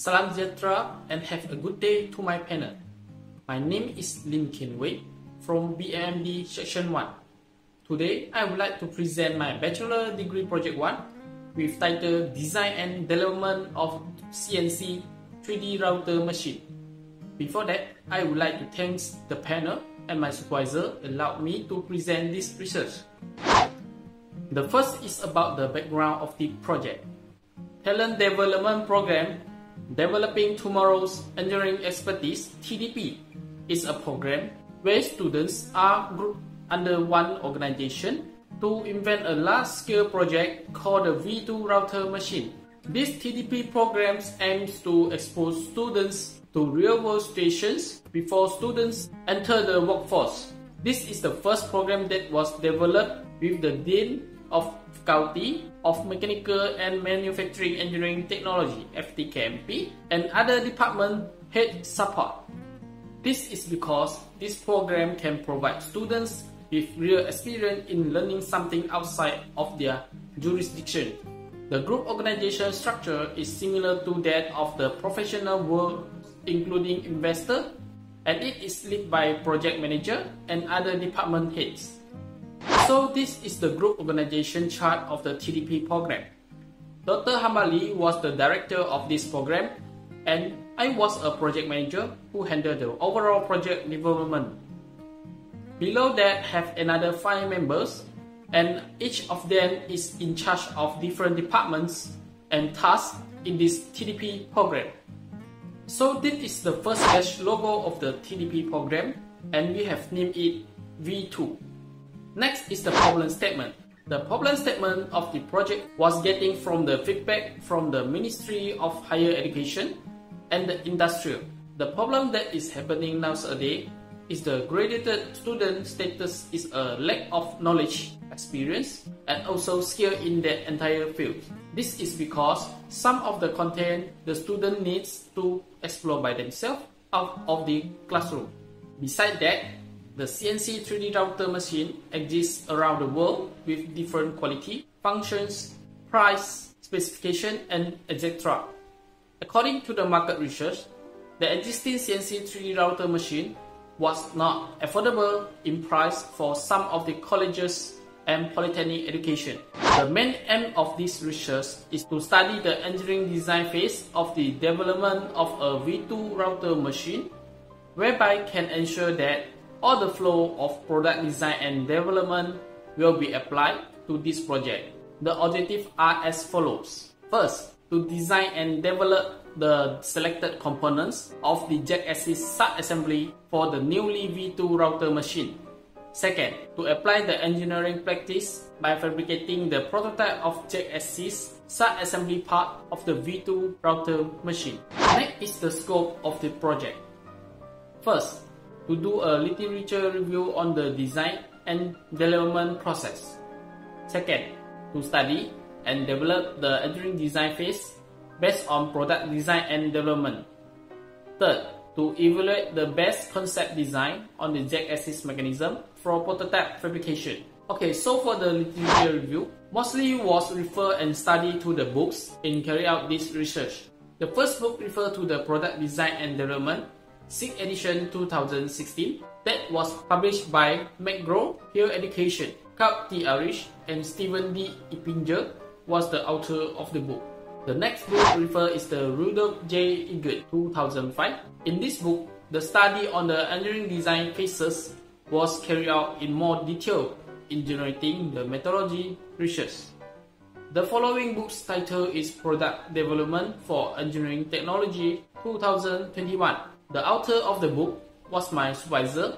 Salam Sejahtera and have a good day to my panel. My name is Lim Kean Wei from BMD Section 1. Today, I would like to present my Bachelor Degree Project 1 with title Design and Development of CNC 3D Router Machine. Before that, I would like to thank the panel and my supervisor allowed me to present this research. The first is about the background of the project. Talent Development Program Developing Tomorrow's Engineering Expertise TDP is a program where students are grouped under one organization to invent a large-scale project called the V2 router machine. This TDP program aims to expose students to real-world situations before students enter the workforce. This is the first program that was developed with the Dean of Faculty of Mechanical and Manufacturing Engineering Technology FTKMP and other department head support. This is because this program can provide students with real experience in learning something outside of their jurisdiction. The group organization structure is similar to that of the professional world including investor and it is led by project manager and other department heads. So this is the group organization chart of the TDP program. Dr. Hamali was the director of this program and I was a project manager who handled the overall project development. Below that have another 5 members and each of them is in charge of different departments and tasks in this TDP program. So this is the first batch logo of the TDP program and we have named it V2. Next is the problem statement. The problem statement of the project was getting from the feedback from the Ministry of Higher Education and the industrial. The problem that is happening nowadays is the graduated student status is a lack of knowledge, experience, and also skill in that entire field. This is because some of the content the student needs to explore by themselves out of the classroom. Besides that, the CNC 3D router machine exists around the world with different quality, functions, price, specification, and etc. According to the market research, the existing CNC 3D router machine was not affordable in price for some of the colleges and polytechnic education. The main aim of this research is to study the engineering design phase of the development of a V2 router machine, whereby can ensure that all the flow of product design and development will be applied to this project. The objectives are as follows. First, to design and develop the selected components of the jack axis sub-assembly for the newly V2 router machine. Second, to apply the engineering practice by fabricating the prototype of jack axis sub-assembly part of the V2 router machine. Next is the scope of the project. First, to do a literature review on the design and development process. Second, to study and develop the engineering design phase based on product design and development. Third, to evaluate the best concept design on the jack axis mechanism for prototype fabrication. Okay, so for the literature review, mostly was refer and study to the books in carry out this research. The first book refer to the product design and development 6th edition 2016 that was published by McGraw Hill Education. Karl T. Ulrich and Stephen D. Eppinger was the author of the book. The next book refer is the Rudolph J. Eggert 2005. In this book, the study on the engineering design phases was carried out in more detail in generating the methodology research. The following book's title is Product Development for Engineering Technology 2021. The author of the book was my supervisor,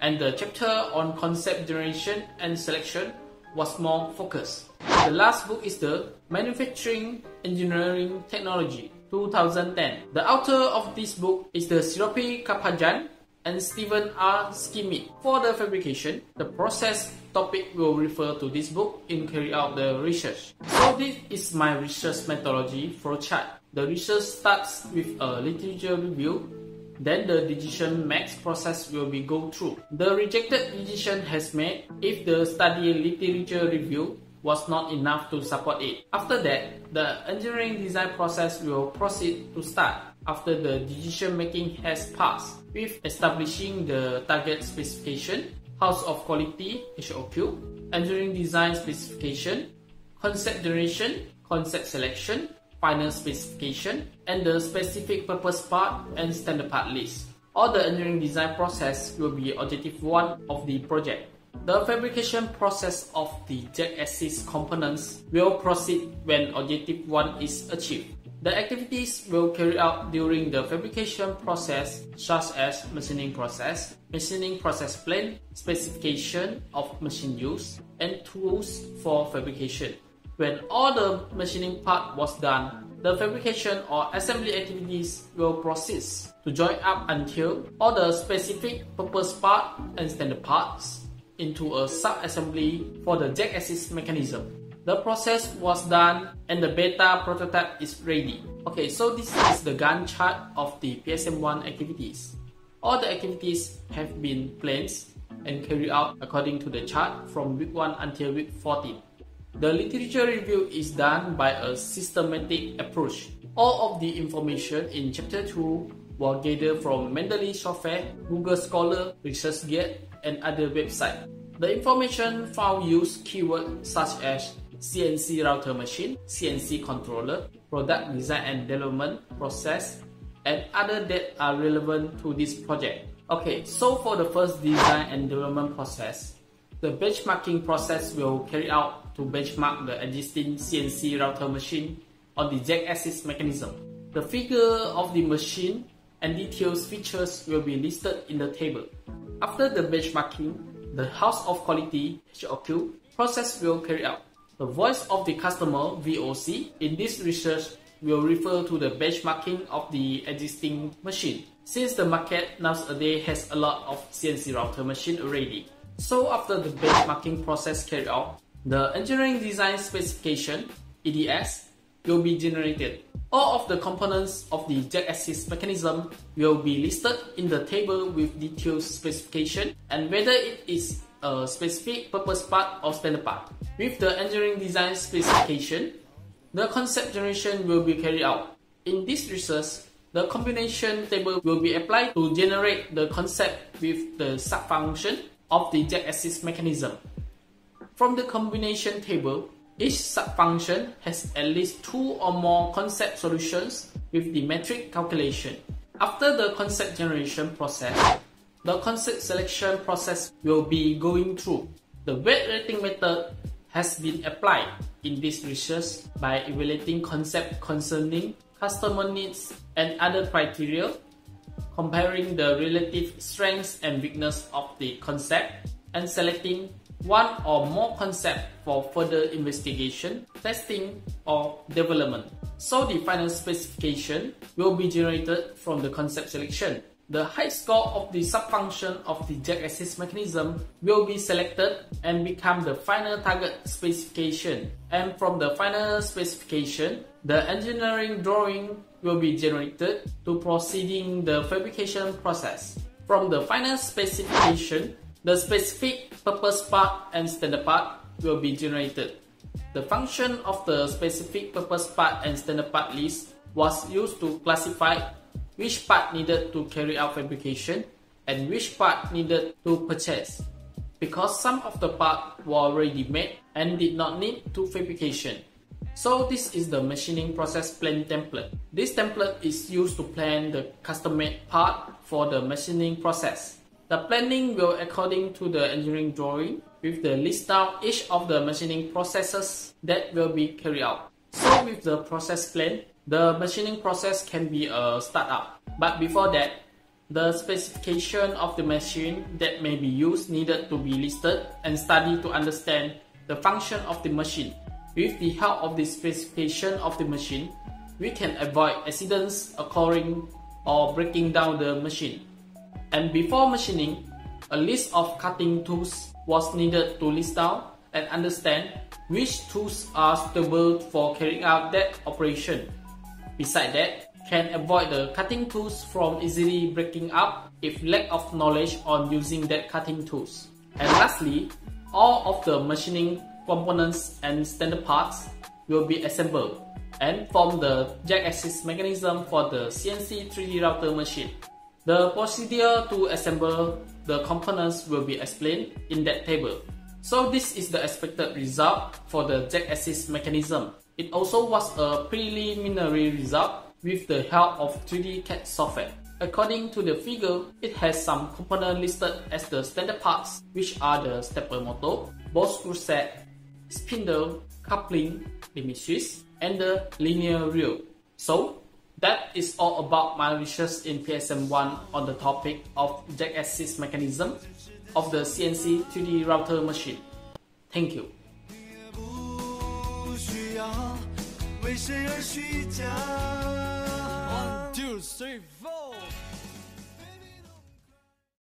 and the chapter on concept generation and selection was more focused. The last book is the Manufacturing Engineering Technology 2010. The author of this book is the Serope Kalpakjian and Steven R. Schmid. For the fabrication, the process topic will refer to this book in carry out the research. So this is my research methodology for chart. The research starts with a literature review then the decision max process will be go through. The rejected decision has made if the study literature review was not enough to support it. After that, the engineering design process will proceed to start after the decision making has passed with establishing the target specification, house of quality HOQ, engineering design specification, concept generation, concept selection, final specification, and the specific purpose part and standard part list. All the engineering design process will be objective 1 of the project. The fabrication process of the jack assist components will proceed when objective 1 is achieved. The activities will carry out during the fabrication process such as machining process, machining process plan, specification of machine use, and tools for fabrication. When all the machining part was done, the fabrication or assembly activities will proceed to join up until all the specific purpose part and standard parts into a sub-assembly for the jack assist mechanism. The process was done and the beta prototype is ready. Okay, so this is the Gantt chart of the PSM1 activities. All the activities have been planned and carried out according to the chart from week 1 until week 14. The literature review is done by a systematic approach. All of the information in chapter 2 were gathered from Mendeley software, Google Scholar, ResearchGate, and other websites. The information found used keywords such as CNC router machine, CNC controller, product design and development process, and other that are relevant to this project. Okay, so for the first design and development process, the benchmarking process will carry out to benchmark the existing CNC router machine on the jack assist mechanism. The figure of the machine and details features will be listed in the table. After the benchmarking, the House of Quality HOQ process will carry out. The voice of the customer VOC in this research will refer to the benchmarking of the existing machine. Since the market nowadays has a lot of CNC router machine already, so after the benchmarking process carried out, the engineering design specification EDS will be generated. All of the components of the jack assist mechanism will be listed in the table with detailed specification and whether it is a specific purpose part or standard part. With the engineering design specification, the concept generation will be carried out. In this research, the combination table will be applied to generate the concept with the subfunction of the jack assist mechanism. From the combination table, each subfunction has at least two or more concept solutions with the metric calculation. After the concept generation process, the concept selection process will be going through. The weight rating method has been applied in this research by evaluating concept concerning customer needs and other criteria comparing the relative strengths and weakness of the concept, and selecting one or more concepts for further investigation, testing, or development. So the final specification will be generated from the concept selection. The height score of the subfunction of the jack assist mechanism will be selected and become the final target specification. And from the final specification, the engineering drawing will be generated to proceeding the fabrication process. From the final specification, the specific purpose part and standard part will be generated. The function of the specific purpose part and standard part list was used to classify which part needed to carry out fabrication and which part needed to purchase because some of the parts were already made and did not need to fabrication. So this is the machining process plan template. This template is used to plan the custom-made part for the machining process. The planning will according to the engineering drawing with the list down each of the machining processes that will be carried out. So with the process plan, the machining process can be a startup. But before that, the specification of the machine that may be used needed to be listed and studied to understand the function of the machine. With the help of the specification of the machine, we can avoid accidents occurring or breaking down the machine. And before machining, a list of cutting tools was needed to list down and understand which tools are suitable for carrying out that operation. Besides that, can avoid the cutting tools from easily breaking up if lack of knowledge on using that cutting tools. And lastly, all of the machining components and standard parts will be assembled and form the jack axis mechanism for the CNC 3D router machine. The procedure to assemble the components will be explained in that table. So this is the expected result for the jack axis mechanism. It also was a preliminary result with the help of 3D CAD software. According to the figure, it has some components listed as the standard parts, which are the stepper motor, ball screw set, spindle, coupling, limit switch, and the linear reel. So, that is all about my research in PSM1 on the topic of jack axis mechanism of the CNC 3D router machine. Thank you. 为谁而虚假？One two three four。